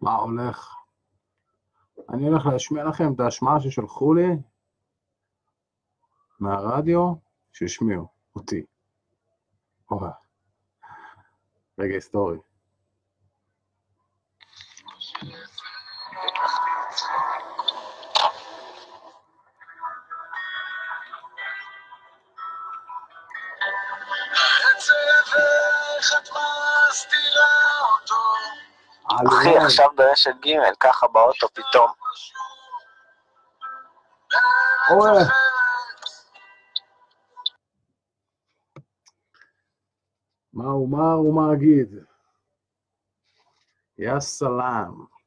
מה הולך? אני הולך להשמיע לכם את ההשמעה ששלחו לי מהרדיו, שהשמיעו אותי. וואו. רגע היסטורי. אחי, עכשיו ברשת ג', ככה באוטו פתאום. מה הוא, מה הוא, מה אגיד? יא סלאם.